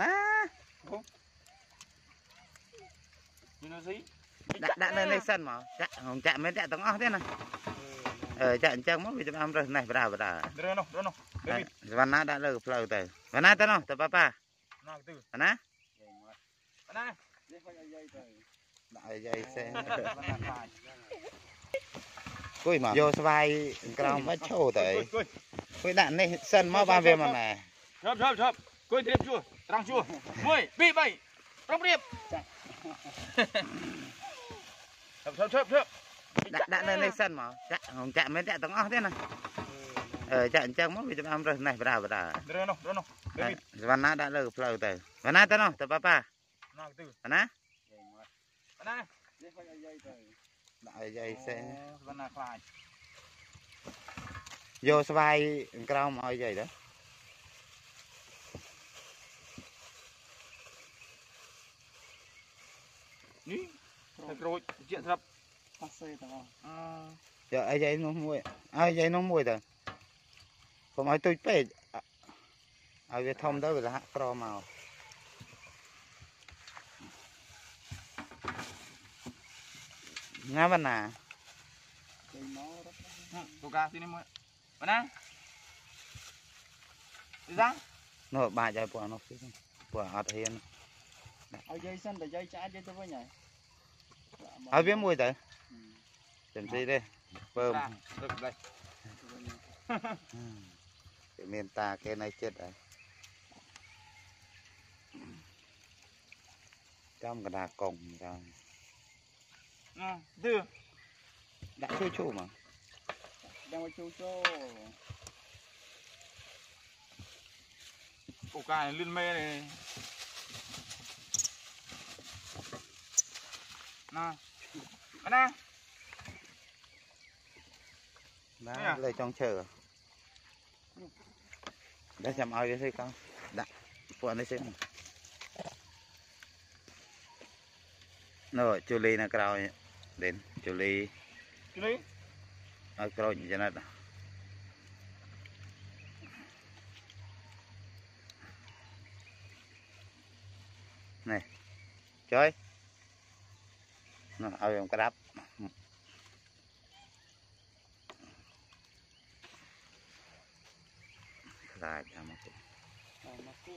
ណាយូណូស៊ីដាក់ដាក់នៅនេះសិនមកចាក់ងចាក់មិនចាក់ទាំងអស់ទេណាអឺចាក់អញ្ចឹងមកវាច្បាស់រើសនេះបដាបដារនោះរនោះបេប៊ីសវណ្ណាដាក់លើផ្លូវទៅវណ្ណាទៅនោះទៅប៉ាប៉ាណាទៅវណ្ណាណាដាក់ឲ្យយាយសេះណាខ្លាចគួយមកយកស្វាយក្រោមបាច់ឈោទៅអីគួយគួយដាក់នេះសិនមកបានវាមកណែឈប់ឈប់ឈប់គួយត្រៀមជួ ត្រង់ជួ1 2 3ប្រំរៀបឈប់ឈប់ឈប់ឈប់ដាក់ដាក់នៅនេះសិនមកចាក់ងចាក់មិនចាក់ទាំងអស់ទេណាអឺចាក់អញ្ចឹងមកវាច្បាស់រើសនេះបដាបដារនោះរនោះបេប៊ីសវណ្ណាដាក់លើផ្លូវទៅវណ្ណាទៅនោះទៅប៉ាប៉ាណាទៅវណ្ណាណាដាក់ឲ្យយាយសេះវណ្ណាខ្លាចយកស្វាយក្រោមឲ្យយាយទៅ នេះទៅក្រូចជាស្រាប់អស់សេទាំងអស់អឺយកឲ្យយាយនោះមួយឲ្យយាយនោះមួយទៅកុំឲ្យទុយពេកឲ្យវាធំទៅវាលហាក់ក្រមកណាវណ្ណាចេញមករត់ទូកាទីនេះមួយវណ្ណាទីសានោះបាច់ឲ្យពួកនោះទៀតពួកអត់ហ៊ាន ở dây xanh là dây trái dây tôi với nhảy. À, ở biết mùi tới. Ừ. Chấm gì đây. Bơm. Đây. Cái miền ta cái này chết đấy trong cái đà cồng rồi đưa à, đã chu chu mà. Đang chu chu cổ cài liên mê này. nè cái này đó lấy trong chờ. Để xem ao cho thấy con. Đặt qua đây xem nè, chú ly nó cao đến chú ly. Chú ly. Ở cao như thế này này chơi. ឲ្យខ្ញុំក្រាប់ខ្លាចអាមកគូមកគូ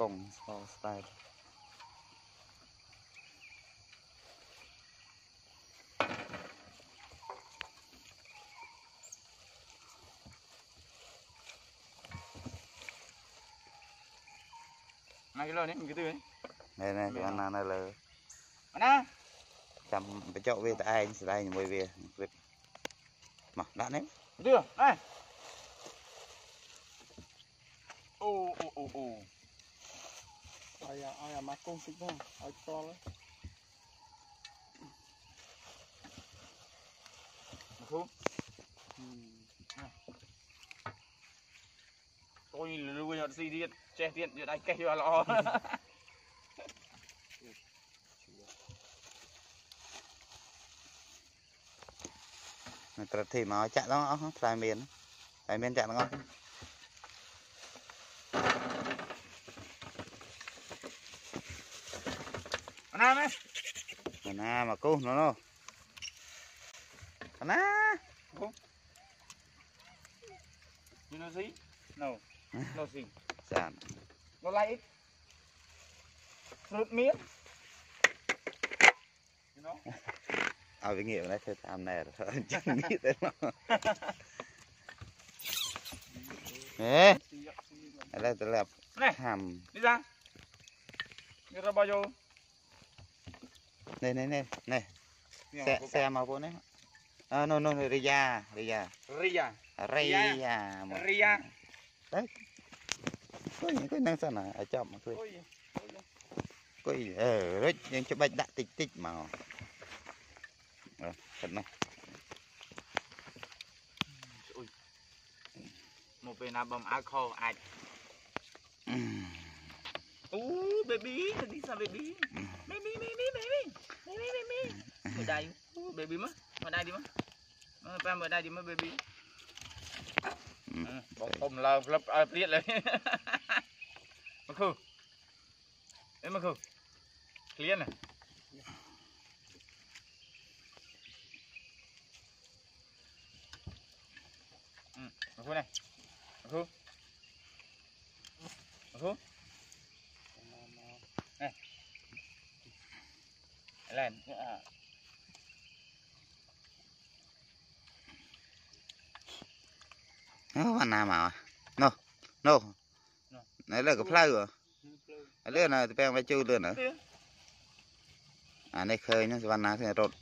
កងសស្ដែក ណាគីឡូនេះគេទៅវិញនេះនេះវាណានៅលើវណ្ណាចាំបញ្ចុកវាទៅឯងស្ដែងជាមួយវាគ្លីបមកដាក់នេះទឺអេអូអូអូអូឲ្យឲ្យអាមកគុំតិចផងឲ្យតល់មកគូ tôi lùi nhọt xì ទៀតចេះទៀតយកដៃកេះយកល្អប្រតិមកចាក់ដល់អស់ផ្លែមានផ្លែមានចាក់ទាំងអស់ណាមែនណាមកគូសនោះនោះណា you know see no nosing saan nó lại ít. Rút miếng à với nghiệp này thôi tham này rồi chẳng nghĩ tới nó. Nè. Đây tôi lập hàm. đi ra. Đi ra bao nhiêu? Này này này này xe xe mà bố này à no no no ria ria ria ria ria គួយគួយនឹងសិនឲ្យចាប់មកគួយ ôi គួយអឺរិចយើងច្បាច់ដាក់តិចតិចមកអឺសិននោះ một bên nào bầm áo khô ai ô baby đi sao baby baby baby baby baby baby ở đây Ô, baby mất ở đây đi mất ở đây đi mất baby បងធំឡើងផ្លឹបឲ្យព្រៀតលេមកគូអេមកគូឃ្លៀនណាមកគូណាមកគូមកគូណែឡើងអឺ អូបានណាមកនោះនោះនៅលើកផ្លូវឥឡូវនៅទៅពេងវាជូរលឿនអានេះឃើញសវណ្ណាឃើញរត់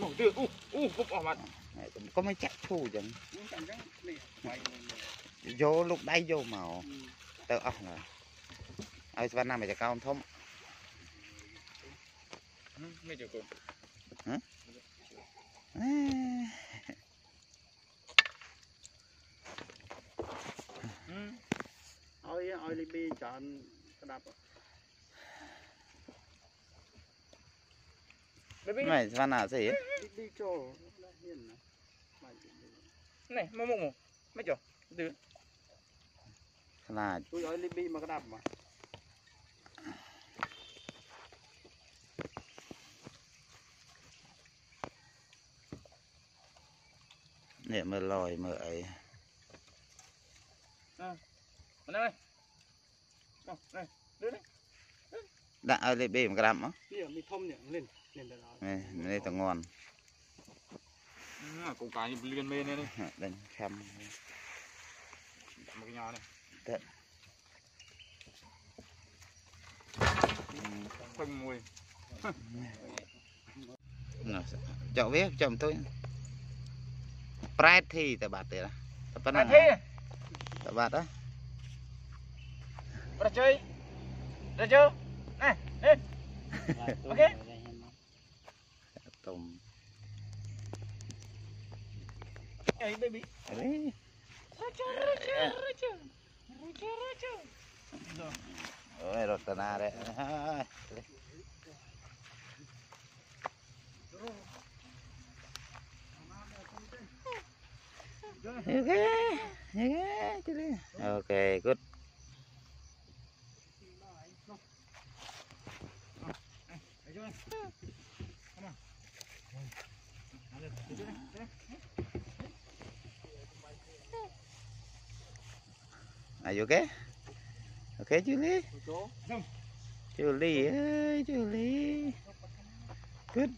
មកទៅអូអូគប់អស់បាត់កុំឲ្យចាក់ឈូអញ្ចឹងយកលោកដៃយកមកទៅអស់ណាឲ្យស្វាន់ណាមកចកោមធំមិនយកគូហ៎ ឲ្យឲ្យលីប៊ីច្រើនស្ដាប់ម៉េចស្វាន់ណាស្អីលីចូលហ៊ានណានេះមកមកមកមិនចុះឌឺខ្លាចជួយឲ្យលីប៊ីមកក្ដាប់មក lòi mờ ấy มาเลยมาเลยเดือด đã ai lấy bể một cái đám á เนี่ยมีทอมเนี่ยเล่นเล่นได้แล้ว này đây tao ngon กูกายเรียนเมย์เนี่ยนี่ đánh khăm มันก็ยาวเนี่ย Ừ. เพิ่งมวย Nào, chậu viết chồng tôi Pride thì tại bạt đấy là Tập มา nào เท่ Tập bạt đó ประเจยปร ប្រែធីតែបាទទៀតតែប៉ុណ្ណឹងតែបាទហ៎ប្រជ័យប្រជ័យណែនេះអូខេតុំអី baby អីរជរជរជរជរជអូយរត់តាណារ៉េ Okay. Okay. Okay, good. Are you okay? Okay, Julie? Julie, hey, Julie. Good.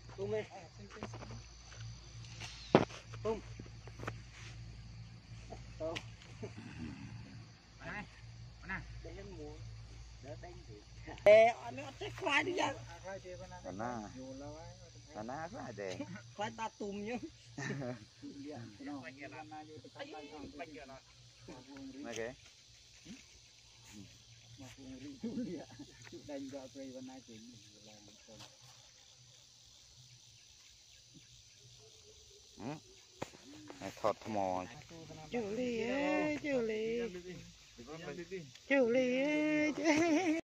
Boom. เอออันนี้อัดจะควายดิยังกันหน้ากันหน้าก็ได้ควายตาตุ่มยังโอเค dan gak prewan aja ini Hmm? Thọt mò. Chịu lì ơi, chịu lì. Ơi, Julie.